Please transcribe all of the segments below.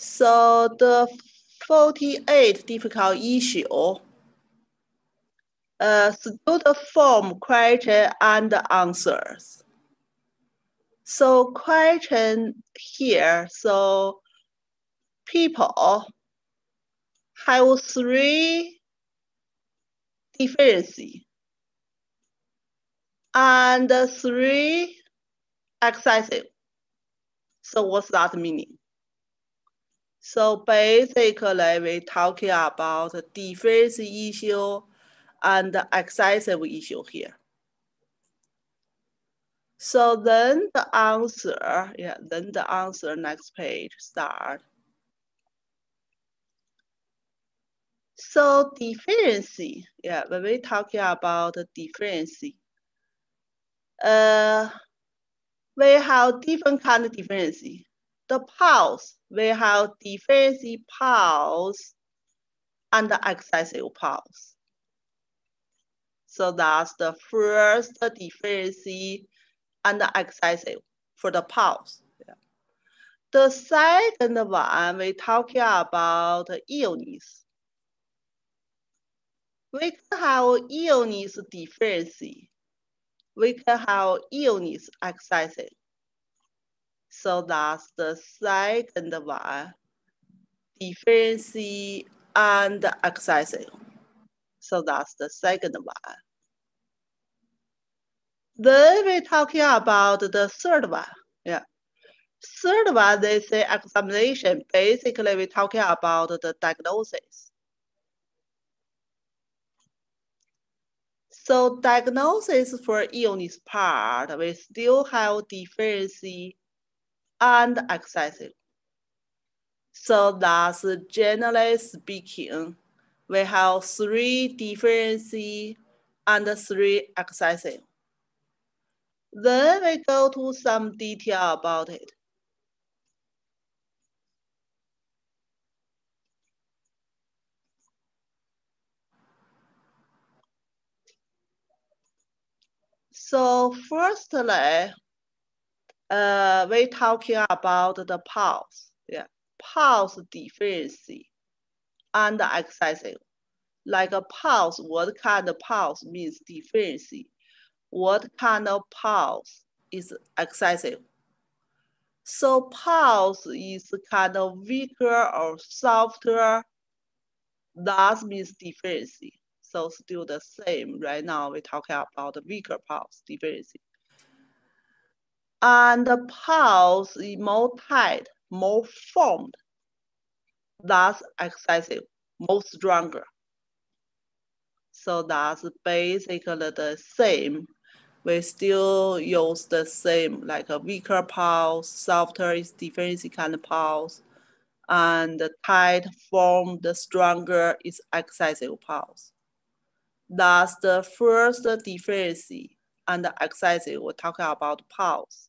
So the 48 difficult issue, uh, student form question and answers. So question here, so people have three deficiency and three excessive. So what's that meaning? So basically, we're talking about the deficiency issue and the excessive issue here. So then the answer, yeah, then the answer next page start. So deficiency, yeah, when we're talking about the deficiency, uh, we have different kind of deficiency. The pulse, we have deficiency pulse and the excessive pulse. So that's the first deficiency and excessive for the pulse. The second one, we talking about illness. We can have illness deficiency. We can have illness excessive. So that's the second one, deficiency and excessive. So that's the second one. Then we're talking about the third one. Yeah. Third one, they say examination. Basically, we're talking about the diagnosis. So diagnosis for illness part, we still have deficiency and excessive. So that's generally speaking, we have three deficiency and three excessive. Then we go to some detail about it. So firstly, uh, we're talking about the pulse, yeah, pulse deficiency and excessive. Like a pulse, what kind of pulse means deficiency? what kind of pulse is excessive. So pulse is kind of weaker or softer. That means deficiency. So still the same. Right now we're talking about the weaker pulse deficiency. And the pulse is more tight, more formed. That's excessive, more stronger. So that's basically the same we still use the same, like a weaker pulse, softer is deficiency kind of pulse, and the tight form, the stronger is excessive pulse. That's the first deficiency and the excessive, we're talking about pulse.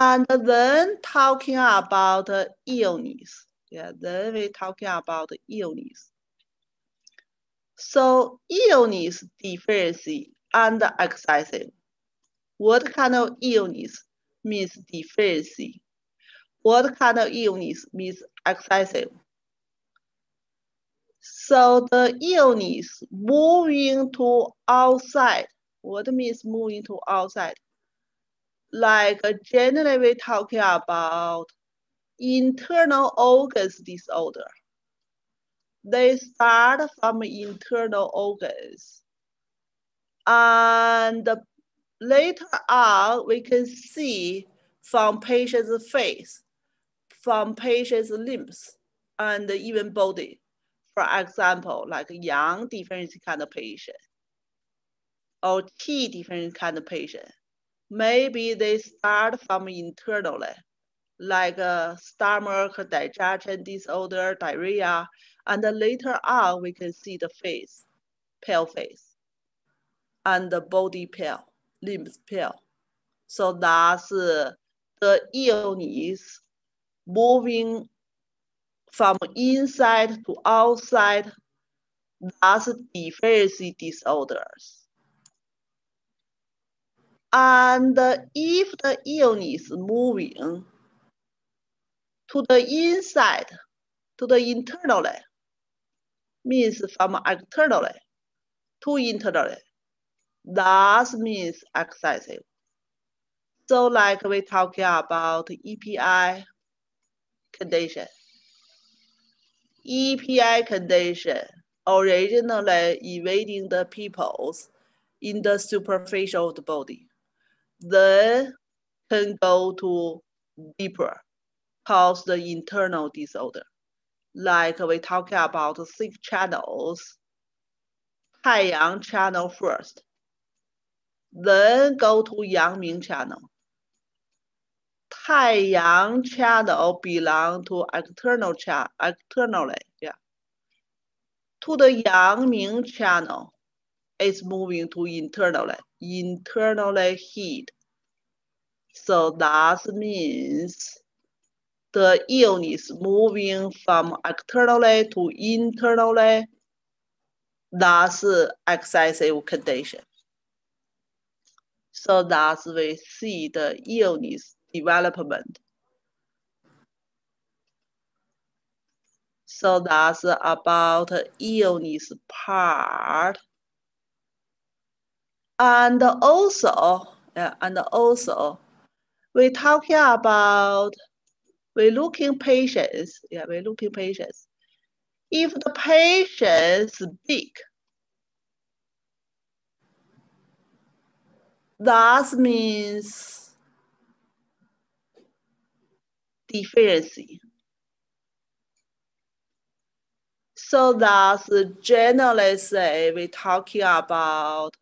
And then talking about illness. Yeah, then we're talking about illness. So illness deficiency and excessive. What kind of illness means deficiency? What kind of illness means excessive? So the illness moving to outside. What means moving to outside? Like generally we're talking about internal organs disorder they start from internal organs. And later on, we can see from patient's face, from patient's limbs, and even body. For example, like yang different kind of patient or Qi different kind of patient. Maybe they start from internally, eh? like a stomach digestion disorder, diarrhea, and later on, we can see the face, pale face, and the body pale, limbs pale. So that's uh, the illness moving from inside to outside. That's deficiency disorders. And if the illness moving to the inside, to the internally, means from externally to internally, that means excessive. So like we talking about EPI condition. EPI condition originally invading the peoples in the superficial of the body, then can go to deeper, cause the internal disorder. Like we talk about six channels, Taiyang channel first, then go to Yangming channel. Taiyang channel belong to external channel, externally, yeah. To the Yangming channel, it's moving to internally internally heat. So that means the illness moving from externally to internally, that's excessive condition. So that's we see the illness development. So that's about illness part. And also, yeah, and also, we're talking about, we're looking patients, yeah, we're looking patients. If the patient's big, that means deficiency. So that's generally say we're talking about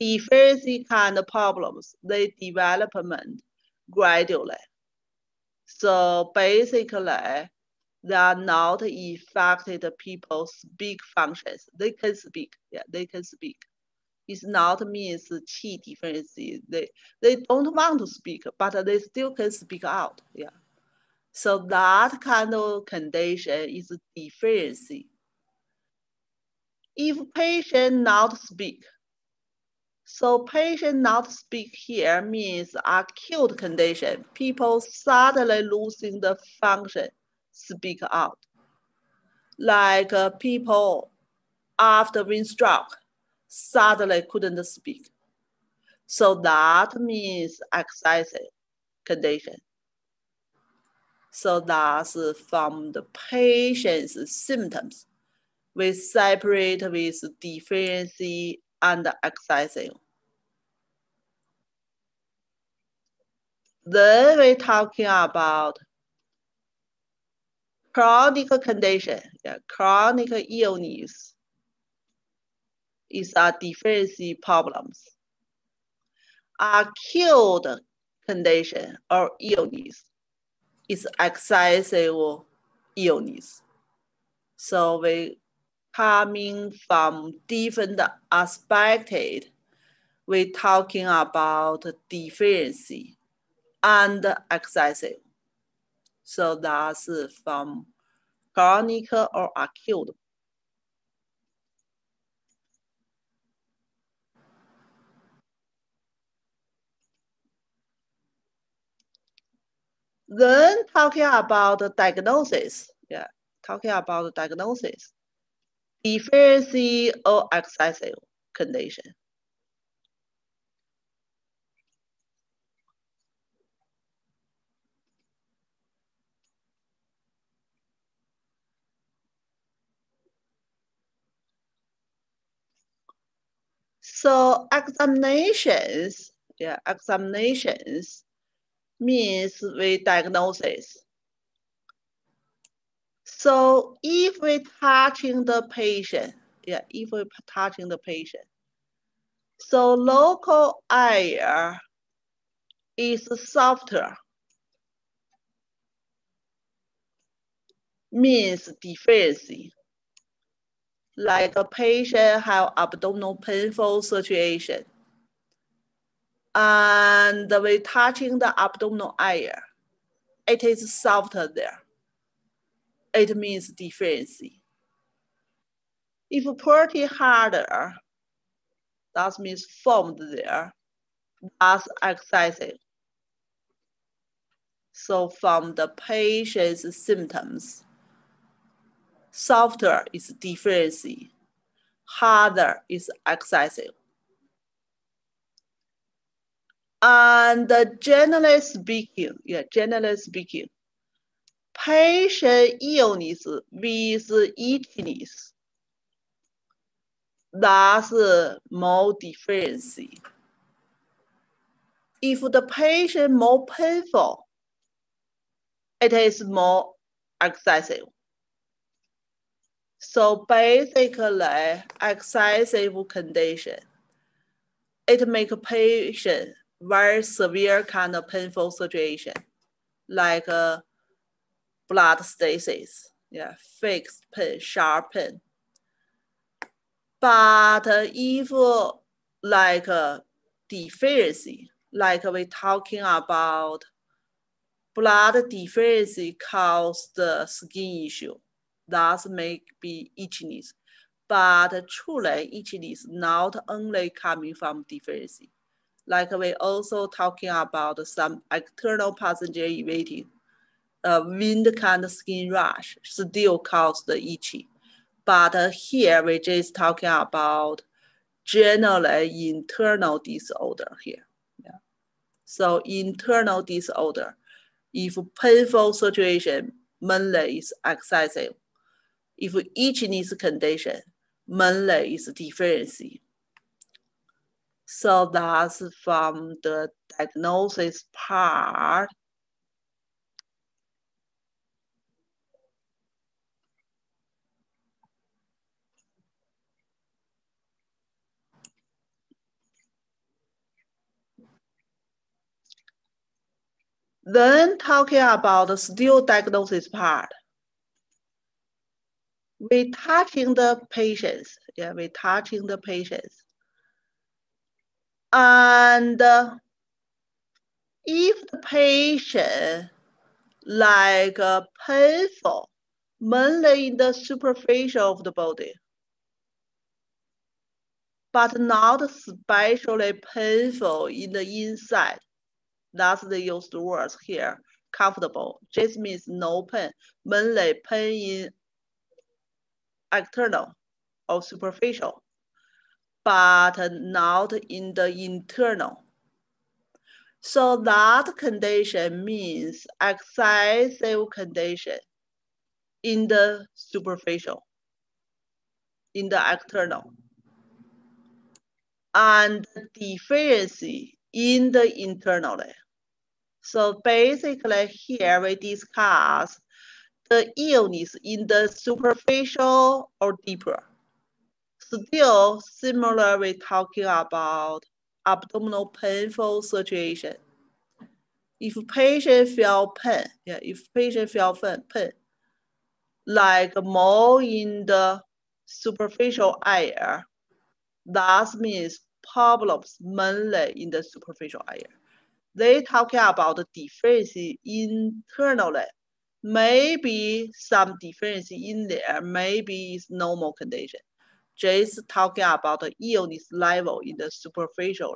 deficiency kind of problems, they development gradually. So basically, they are not affected people's speak functions. They can speak, yeah, they can speak. It's not means qi deficiency. They they don't want to speak, but they still can speak out. Yeah. So that kind of condition is deficiency. If patient not speak, so patient not speak here means acute condition. People suddenly losing the function, speak out. Like uh, people after wind stroke, suddenly couldn't speak. So that means excessive condition. So that's from the patient's symptoms. We separate with deficiency and excessive. Then we're talking about chronic condition, yeah, chronic illness is a deficiency problems. Acute condition or illness is excessive illness. So we coming from different aspects, We're talking about deficiency and excessive. So that's from chronic or acute. Then talking about the diagnosis, yeah, talking about the diagnosis, deficiency or excessive condition. So examinations, yeah, examinations means we diagnosis. So if we touching the patient, yeah, if we touching the patient, so local area is softer, means deficiency. Like a patient have abdominal painful situation and we touching the abdominal area. It is softer there. It means deficiency. If pretty harder, that means formed there, that's excessive. So from the patient's symptoms, softer is differency, harder is excessive. And generally speaking, yeah, generally speaking, patient illness with itchiness, that's more differency. If the patient more painful, it is more excessive. So basically, excessive condition, it make a patient very severe kind of painful situation, like uh, blood stasis, yeah, fixed pain, sharp pain. But if like uh, deficiency, like we're talking about blood deficiency caused the skin issue, that may be itchiness. But truly, itchiness not only coming from deficiency. Like we also talking about some external passenger evading, uh, wind kind of skin rash still cause the itchy. But uh, here we just talking about generally internal disorder here. Yeah. So internal disorder, if painful situation mainly is excessive, if itchiness condition mainly is deficiency. So that's from the diagnosis part. Then talking about the still diagnosis part. We touching the patients, yeah, we touching the patients. And uh, if the patient like uh, painful, mainly in the superficial of the body, but not especially painful in the inside. That's the used words here. Comfortable. Just means no pain, mainly pain in external or superficial but not in the internal. So that condition means excessive condition in the superficial, in the external, and deficiency in the internally. So basically here we discuss the illness in the superficial or deeper still similarly talking about abdominal painful situation. If patient feel pain, yeah, if patient feel pain, like more in the superficial area, that means problems mainly in the superficial area. They talking about the difference internally. Maybe some difference in there, maybe it's normal condition just talking about the illness level in the superficial.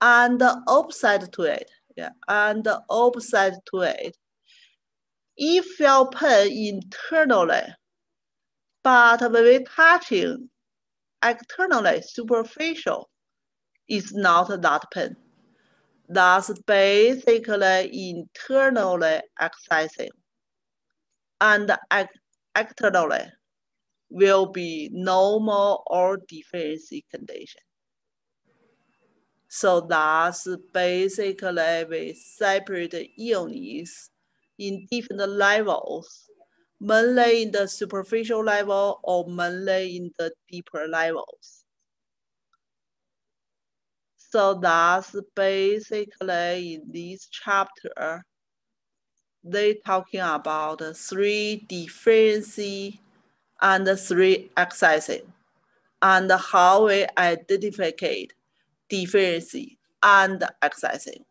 And the opposite to it, yeah, and the opposite to it, if pain internally, but when we touching externally, superficial, is not that pain. That's basically internally excessive and externally will be normal or deficiency condition. So that's basically we separate illness in different levels, mainly in the superficial level or mainly in the deeper levels. So that's basically in this chapter, they talking about three deficiency and three excessive, and how we identify deficiency and excessive.